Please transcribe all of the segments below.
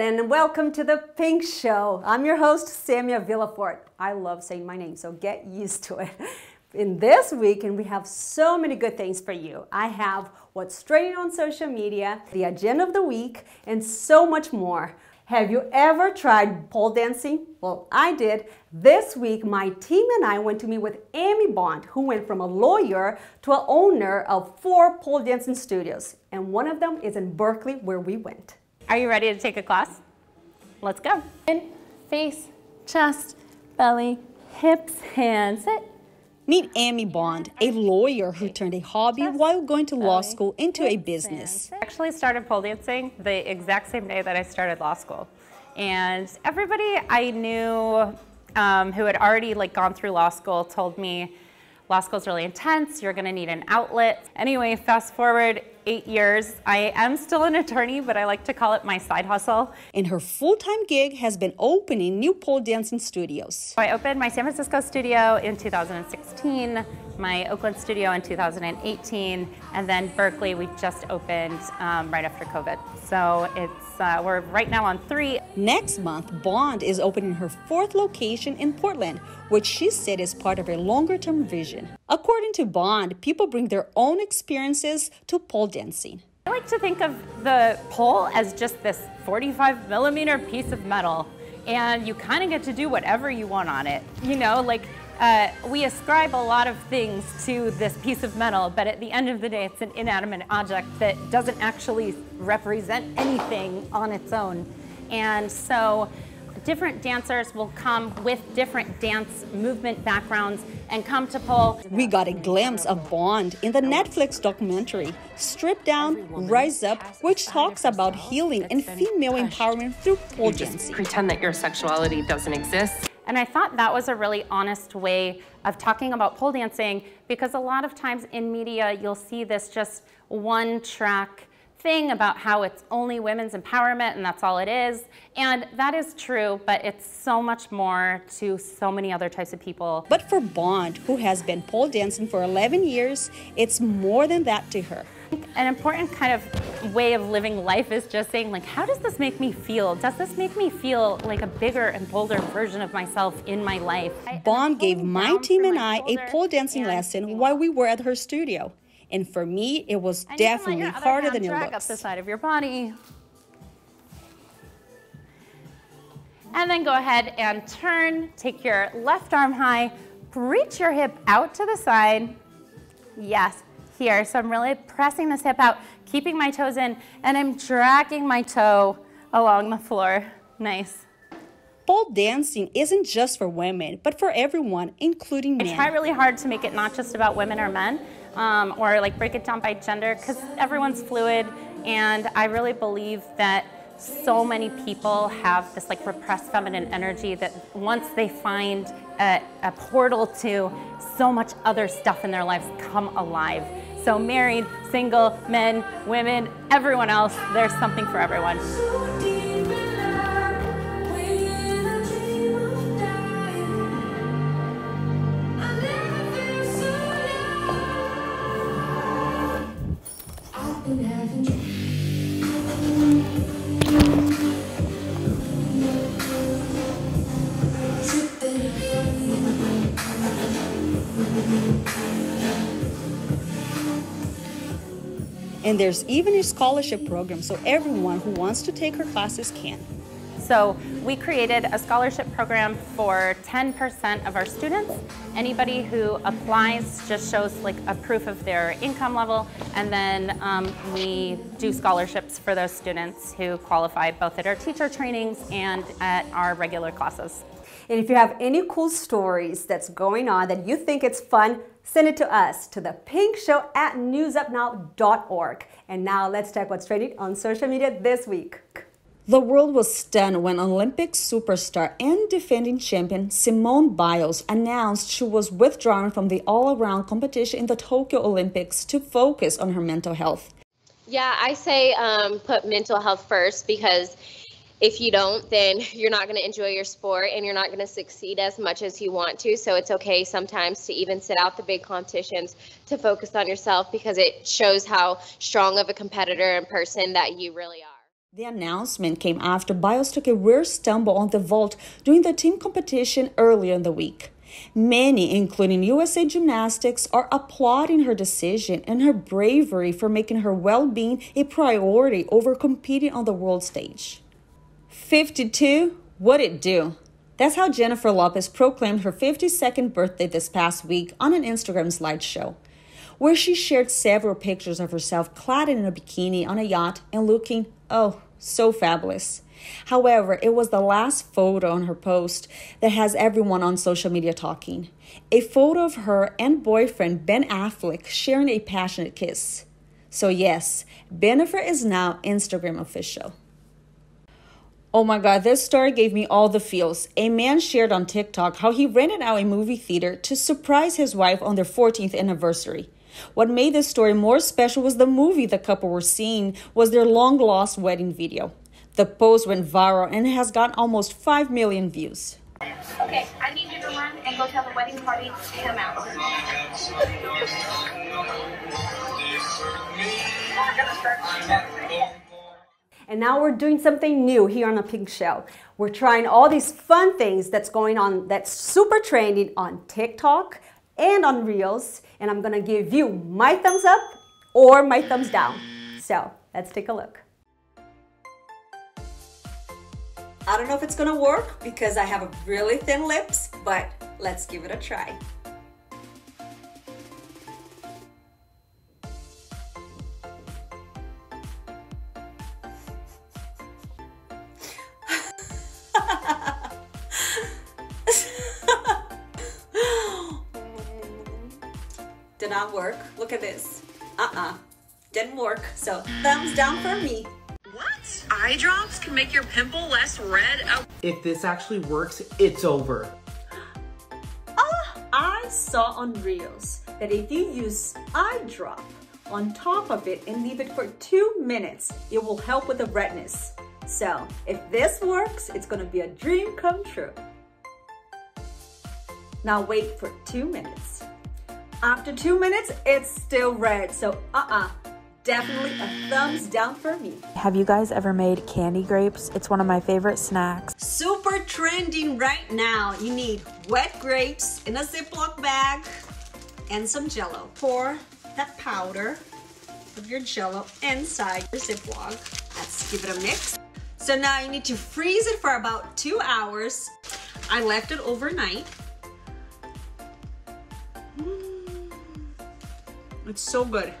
and welcome to the Pink Show. I'm your host, Samia Vilefort. I love saying my name, so get used to it. In this week, and we have so many good things for you. I have what's trending on social media, the agenda of the week, and so much more. Have you ever tried pole dancing? Well, I did. This week, my team and I went to meet with Amy Bond, who went from a lawyer to an owner of four pole dancing studios. And one of them is in Berkeley, where we went. Are you ready to take a class? Let's go. In, face, chest, belly, hips, hands, sit. Meet Amy Bond, a lawyer who turned a hobby while going to law school into a business. I actually started pole dancing the exact same day that I started law school. And everybody I knew um, who had already like gone through law school told me law school is really intense, you're gonna need an outlet. Anyway, fast forward eight years. I am still an attorney, but I like to call it my side hustle. And her full-time gig has been opening new pole dancing studios. I opened my San Francisco studio in 2016, my Oakland studio in 2018, and then Berkeley we just opened um, right after COVID. So it's uh, we're right now on three. Next month, Bond is opening her fourth location in Portland, which she said is part of a longer-term vision. According to Bond, people bring their own experiences to pole dancing. I like to think of the pole as just this 45 millimeter piece of metal, and you kind of get to do whatever you want on it. You know, like uh, we ascribe a lot of things to this piece of metal, but at the end of the day, it's an inanimate object that doesn't actually represent anything on its own. And so different dancers will come with different dance movement backgrounds and come to pole. We got a glimpse of Bond in the Netflix documentary Strip Down, Rise Up, which talks about healing and female empowerment through pole dancing. Pretend that your sexuality doesn't exist. And I thought that was a really honest way of talking about pole dancing because a lot of times in media you'll see this just one track thing about how it's only women's empowerment and that's all it is. And that is true, but it's so much more to so many other types of people. But for Bond, who has been pole dancing for 11 years, it's more than that to her. An important kind of way of living life is just saying like, how does this make me feel? Does this make me feel like a bigger and bolder version of myself in my life? Bond gave my team and I a pole dancing lesson while we were at her studio. And for me, it was and definitely harder than it looks. up the side of your body. And then go ahead and turn, take your left arm high, reach your hip out to the side. Yes, here. So I'm really pressing this hip out, keeping my toes in, and I'm dragging my toe along the floor. Nice. Pole dancing isn't just for women, but for everyone, including men. I try really hard to make it not just about women or men, um, or like break it down by gender, because everyone's fluid, and I really believe that so many people have this like repressed feminine energy that once they find a, a, portal to so much other stuff in their lives come alive. So married, single, men, women, everyone else, there's something for everyone. And there's even a scholarship program so everyone who wants to take her classes can. So we created a scholarship program for 10% of our students. Anybody who applies just shows like a proof of their income level, and then um, we do scholarships for those students who qualify both at our teacher trainings and at our regular classes. And if you have any cool stories that's going on that you think it's fun, send it to us to the pink show at newsupnow.org. And now let's check what's trending on social media this week. The world was stunned when Olympic superstar and defending champion Simone Biles announced she was withdrawing from the all around competition in the Tokyo Olympics to focus on her mental health. Yeah, I say um, put mental health first because if you don't, then you're not going to enjoy your sport and you're not going to succeed as much as you want to. So it's okay sometimes to even sit out the big competitions to focus on yourself because it shows how strong of a competitor and person that you really are. The announcement came after Biles took a rare stumble on the vault during the team competition earlier in the week. Many, including USA Gymnastics, are applauding her decision and her bravery for making her well being a priority over competing on the world stage. 52? What it do? That's how Jennifer Lopez proclaimed her 52nd birthday this past week on an Instagram slideshow, where she shared several pictures of herself clad in a bikini on a yacht and looking, oh, so fabulous. However, it was the last photo on her post that has everyone on social media talking. A photo of her and boyfriend Ben Affleck sharing a passionate kiss. So, yes, Bennifer is now Instagram official. Oh my god, this story gave me all the feels. A man shared on TikTok how he rented out a movie theater to surprise his wife on their 14th anniversary. What made this story more special was the movie the couple were seeing was their long lost wedding video. The post went viral and has gotten almost 5 million views. Okay, I need you to run and go tell the wedding party to come out. And now we're doing something new here on the Pink Show. We're trying all these fun things that's going on that's super trending on TikTok and on Reels. And I'm gonna give you my thumbs up or my thumbs down. So let's take a look. I don't know if it's gonna work because I have really thin lips, but let's give it a try. Did not work. Look at this. Uh-uh. Didn't work. So thumbs down for me. What? Eye drops can make your pimple less red? Oh. If this actually works, it's over. Ah, I saw on Reels that if you use eye drop on top of it and leave it for two minutes, it will help with the redness. So if this works, it's gonna be a dream come true. Now wait for two minutes. After two minutes, it's still red. So uh-uh, definitely a thumbs down for me. Have you guys ever made candy grapes? It's one of my favorite snacks. Super trending right now. You need wet grapes in a Ziploc bag and some Jello. Pour that powder of your Jello inside your Ziploc. Let's give it a mix. So now you need to freeze it for about two hours. I left it overnight. It's so good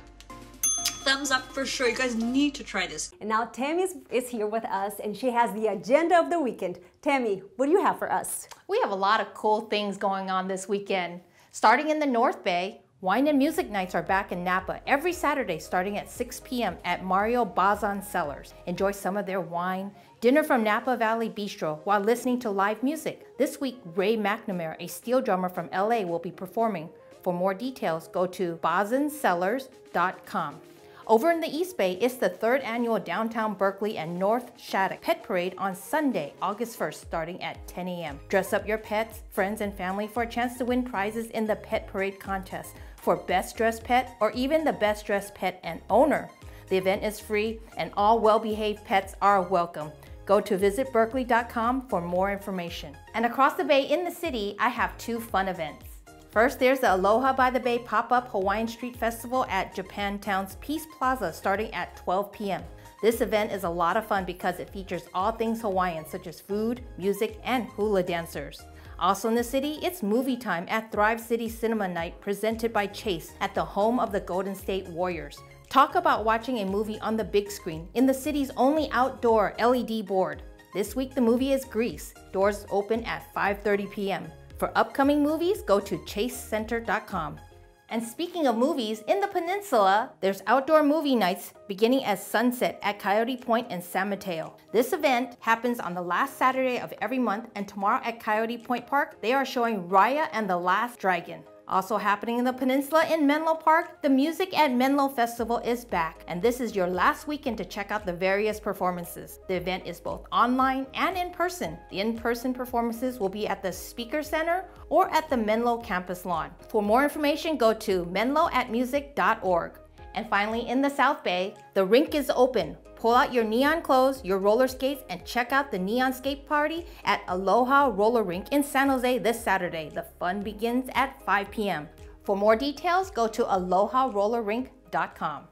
thumbs up for sure. You guys need to try this. And now Tammy is here with us and she has the agenda of the weekend. Tammy, what do you have for us? We have a lot of cool things going on this weekend. Starting in the North Bay, wine and music nights are back in Napa every Saturday starting at 6 p.m. at Mario Bazan Cellars. Enjoy some of their wine, dinner from Napa Valley Bistro while listening to live music. This week, Ray McNamara, a steel drummer from LA, will be performing. For more details, go to bazancellars.com. Over in the East Bay, it's the third annual Downtown Berkeley and North Shattuck Pet Parade on Sunday, August 1st, starting at 10 a.m. Dress up your pets, friends, and family for a chance to win prizes in the Pet Parade contest for Best Dressed Pet or even the Best Dressed Pet and Owner. The event is free and all well-behaved pets are welcome. Go to visitberkeley.com for more information. And across the bay in the city, I have two fun events. First, there's the Aloha by the Bay pop-up Hawaiian Street Festival at Japantown's Peace Plaza starting at 12 p.m. This event is a lot of fun because it features all things Hawaiian such as food, music, and hula dancers. Also in the city, it's movie time at Thrive City Cinema Night presented by Chase at the home of the Golden State Warriors. Talk about watching a movie on the big screen in the city's only outdoor LED board. This week the movie is Grease. Doors open at 5:30 p.m. For upcoming movies, go to chasecenter.com. And speaking of movies, in the peninsula, there's outdoor movie nights beginning at sunset at Coyote Point in San Mateo. This event happens on the last Saturday of every month, and tomorrow at Coyote Point Park, they are showing Raya and the Last Dragon. Also happening in the peninsula in Menlo Park, the Music at Menlo Festival is back, and this is your last weekend to check out the various performances. The event is both online and in person. The in-person performances will be at the Spieker Center or at the Menlo campus lawn. For more information, go to menloatmusic.org. And finally, in the South Bay, the rink is open. Pull out your neon clothes, your roller skates, and check out the Neon Skate Party at Aloha Roller Rink in San Jose this Saturday. The fun begins at 5 p.m. For more details, go to aloharollerrink.com.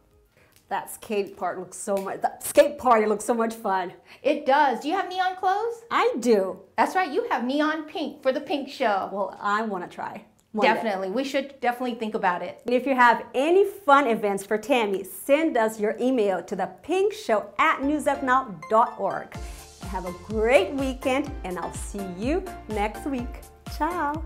That skate part looks so much. That skate party looks so much fun. It does. Do you have neon clothes? I do. That's right. You have neon pink for the pink show. Well, I want to try. Definitely. Day. We should definitely think about it. And if you have any fun events for Tammy, send us your email to the pink show at newsupnow.org. Have a great weekend, and I'll see you next week. Ciao.